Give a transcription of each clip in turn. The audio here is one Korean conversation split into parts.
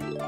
you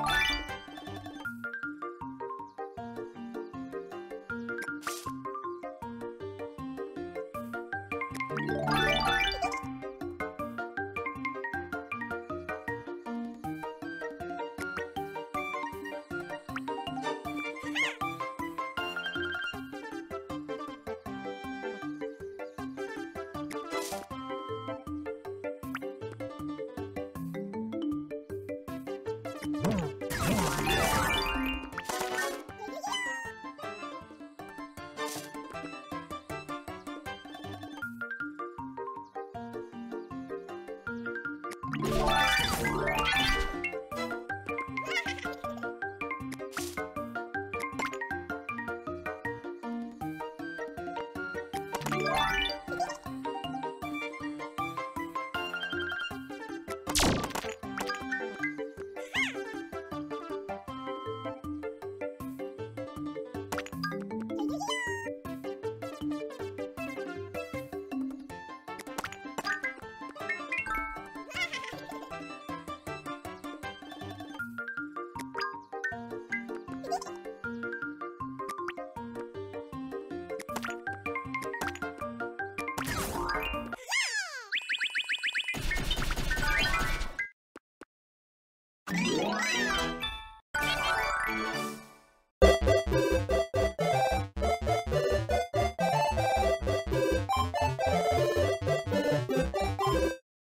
What?